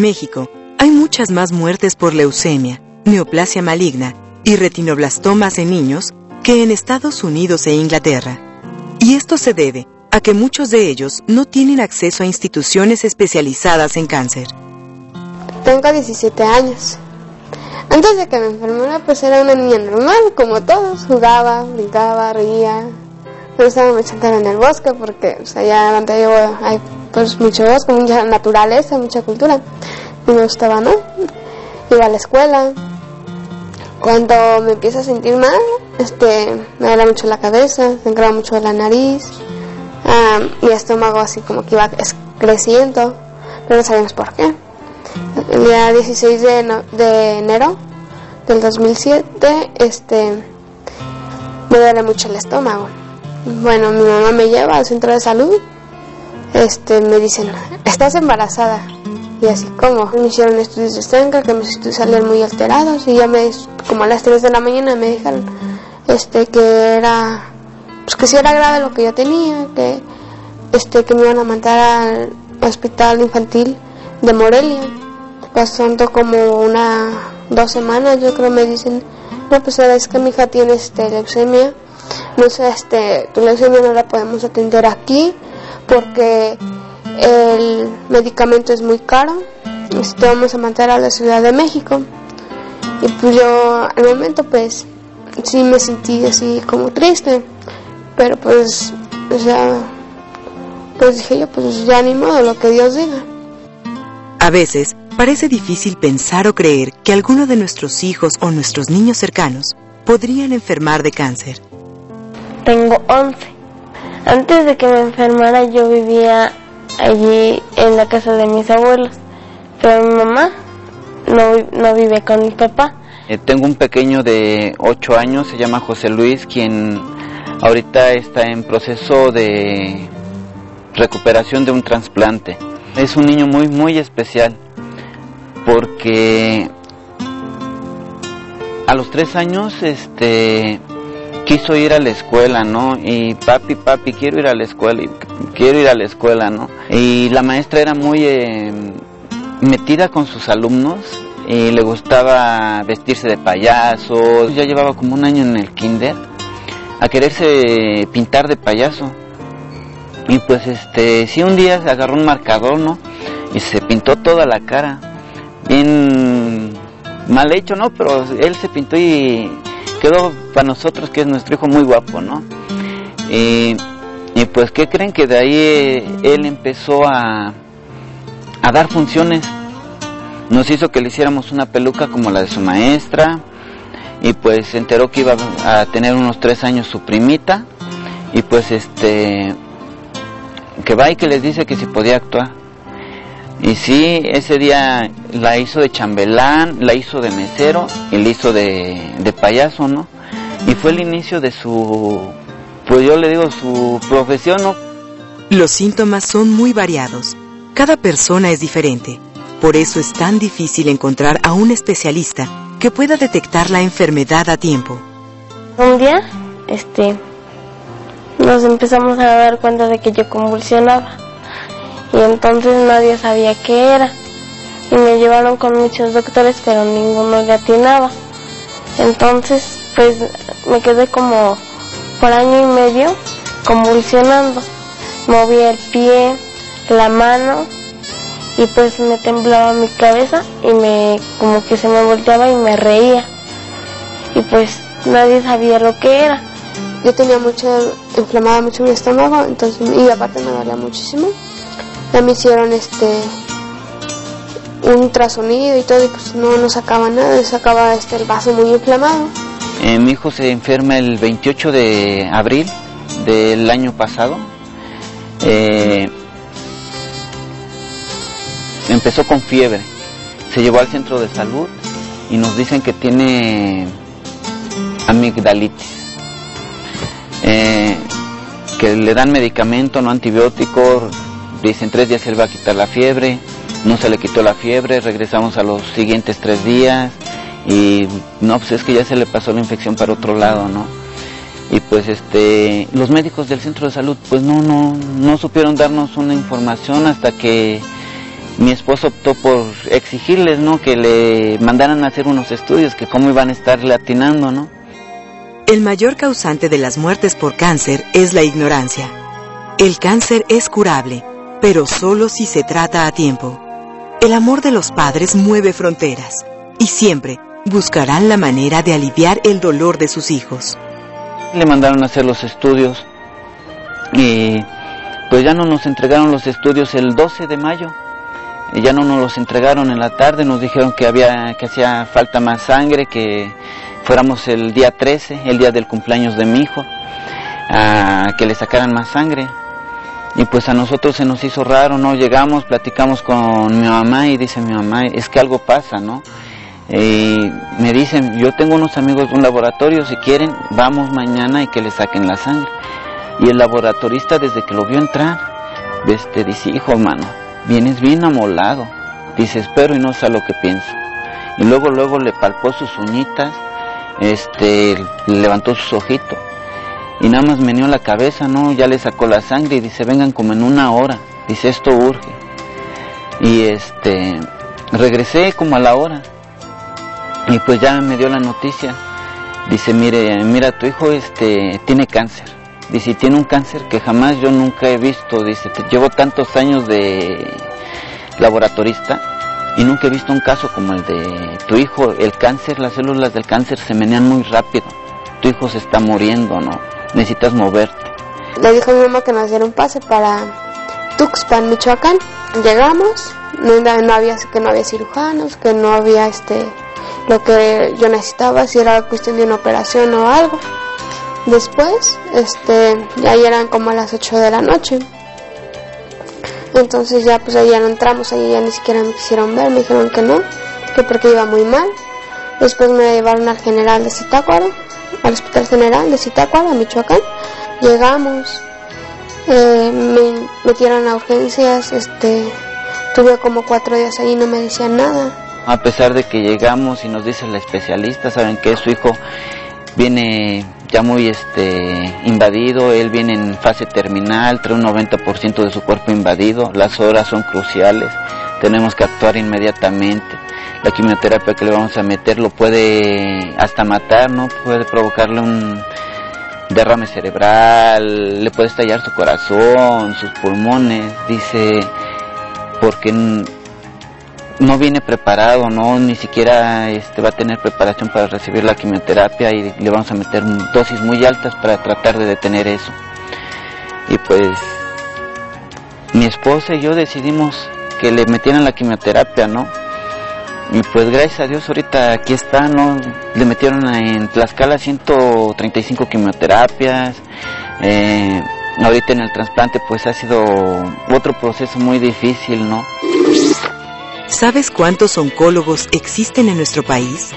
México, hay muchas más muertes por leucemia, neoplasia maligna y retinoblastomas en niños que en Estados Unidos e Inglaterra. Y esto se debe a que muchos de ellos no tienen acceso a instituciones especializadas en cáncer. Tengo 17 años. Antes de que me enfermara, pues era una niña normal, como todos. Jugaba, brincaba, reía. Me gustaba mucho estar en el bosque porque o donde yo hay pues bosque, mucha naturaleza, mucha cultura. Me gustaba, ¿no? Iba a la escuela. Cuando me empiezo a sentir mal, este, me duele mucho la cabeza, me engraba mucho la nariz, mi estómago así como que iba creciendo, pero no sabemos por qué. El día 16 de, de enero del 2007, este, me duele mucho el estómago. Bueno, mi mamá me lleva al centro de salud, este, me dicen, estás embarazada. Y así como me hicieron estudios de sangre que me salían muy alterados y ya me, como a las 3 de la mañana me dijeron este, que era pues que si era grave lo que yo tenía, que este que me iban a mandar al hospital infantil de Morelia. Pasando como una dos semanas, yo creo me dicen, no pues es que mi hija tiene este leucemia, no sé, este, tu leucemia no la podemos atender aquí porque el medicamento es muy caro, este, vamos a mandar a la Ciudad de México. Y pues yo al momento pues sí me sentí así como triste pero pues, o sea, pues dije yo, pues ya ni modo, lo que Dios diga. A veces parece difícil pensar o creer que alguno de nuestros hijos o nuestros niños cercanos podrían enfermar de cáncer. Tengo 11. Antes de que me enfermara yo vivía allí en la casa de mis abuelos, pero mi mamá no, no vive con mi papá. Eh, tengo un pequeño de 8 años, se llama José Luis, quien Ahorita está en proceso de recuperación de un trasplante. Es un niño muy, muy especial porque a los tres años este, quiso ir a la escuela, ¿no? Y papi, papi, quiero ir a la escuela, y quiero ir a la escuela, ¿no? Y la maestra era muy eh, metida con sus alumnos y le gustaba vestirse de payaso. Ya llevaba como un año en el kinder a quererse pintar de payaso. Y pues este, sí un día se agarró un marcador, ¿no? Y se pintó toda la cara. Bien mal hecho, ¿no? Pero él se pintó y quedó para nosotros que es nuestro hijo muy guapo, ¿no? Y, y pues, ¿qué creen? Que de ahí eh, él empezó a, a dar funciones. Nos hizo que le hiciéramos una peluca como la de su maestra, y pues se enteró que iba a tener unos tres años su primita y pues este que va y que les dice que si podía actuar y sí ese día la hizo de chambelán la hizo de mesero y la hizo de, de payaso no y fue el inicio de su pues yo le digo su profesión no los síntomas son muy variados. Cada persona es diferente. Por eso es tan difícil encontrar a un especialista que pueda detectar la enfermedad a tiempo. Un día, este, nos empezamos a dar cuenta de que yo convulsionaba y entonces nadie sabía qué era y me llevaron con muchos doctores pero ninguno le atinaba. Entonces, pues me quedé como por año y medio convulsionando. Movía el pie, la mano y pues me temblaba mi cabeza y me como que se me volteaba y me reía y pues nadie sabía lo que era. Yo tenía mucho, inflamada mucho mi estómago, entonces, y aparte me dolía muchísimo. Ya me hicieron este un ultrasonido y todo y pues no, no sacaba nada, sacaba este el vaso muy inflamado. Eh, mi hijo se enferma el 28 de abril del año pasado. Eh, empezó con fiebre, se llevó al centro de salud y nos dicen que tiene amigdalitis, eh, que le dan medicamento, no antibiótico, dicen tres días se le va a quitar la fiebre, no se le quitó la fiebre, regresamos a los siguientes tres días y no, pues es que ya se le pasó la infección para otro lado, ¿no? Y pues este, los médicos del centro de salud pues no, no, no supieron darnos una información hasta que mi esposo optó por exigirles, ¿no? Que le mandaran a hacer unos estudios, que cómo iban a estar latinando, ¿no? El mayor causante de las muertes por cáncer es la ignorancia. El cáncer es curable, pero solo si se trata a tiempo. El amor de los padres mueve fronteras y siempre buscarán la manera de aliviar el dolor de sus hijos. Le mandaron a hacer los estudios y pues ya no nos entregaron los estudios el 12 de mayo y ya no nos los entregaron en la tarde, nos dijeron que había que hacía falta más sangre, que fuéramos el día 13, el día del cumpleaños de mi hijo, a que le sacaran más sangre. Y pues a nosotros se nos hizo raro, ¿no? Llegamos, platicamos con mi mamá y dice mi mamá, es que algo pasa, ¿no? Y me dicen, yo tengo unos amigos de un laboratorio, si quieren, vamos mañana y que le saquen la sangre. Y el laboratorista desde que lo vio entrar, este, dice, hijo hermano, vienes bien amolado. Dice, espero y no sé lo que pienso. Y luego, luego le palpó sus uñitas este, levantó sus ojitos y nada más meneó la cabeza, ¿no? Ya le sacó la sangre y dice, vengan como en una hora. Dice, esto urge. Y este, regresé como a la hora. Y pues ya me dio la noticia. Dice, mire, mira, tu hijo este, tiene cáncer. Dice, tiene un cáncer que jamás yo nunca he visto. Dice, llevo tantos años de laboratorista y nunca he visto un caso como el de tu hijo. El cáncer, las células del cáncer se menean muy rápido. Tu hijo se está muriendo, ¿no? Necesitas moverte. Le dijo a mi mamá que nos diera un pase para Tuxpan, Michoacán. Llegamos, no, había que no había cirujanos, que no había este lo que yo necesitaba, si era cuestión de una operación o algo. Después, este, ya eran como a las 8 de la noche. Entonces ya pues ahí ya no entramos, ahí ya ni siquiera me quisieron ver, me dijeron que no, que porque iba muy mal. Después me llevaron al general de Zitácuaro, al hospital general de Zitácuaro, Michoacán. Llegamos, eh, me metieron a urgencias, este, tuve como cuatro días ahí, no me decían nada. A pesar de que llegamos y nos dice la especialista, saben que su hijo viene ya muy este invadido, él viene en fase terminal, trae un 90% de su cuerpo invadido, las horas son cruciales, tenemos que actuar inmediatamente. La quimioterapia que le vamos a meter lo puede hasta matar, ¿no? Puede provocarle un derrame cerebral, le puede estallar su corazón, sus pulmones, dice, porque no viene preparado, no ni siquiera este va a tener preparación para recibir la quimioterapia y le vamos a meter dosis muy altas para tratar de detener eso. Y pues mi esposa y yo decidimos que le metieran la quimioterapia, ¿no? Y pues gracias a Dios ahorita aquí está, ¿no? Le metieron en Tlaxcala 135 quimioterapias. Eh, ahorita en el trasplante pues ha sido otro proceso muy difícil, ¿no? ¿Sabes cuántos oncólogos existen en nuestro país?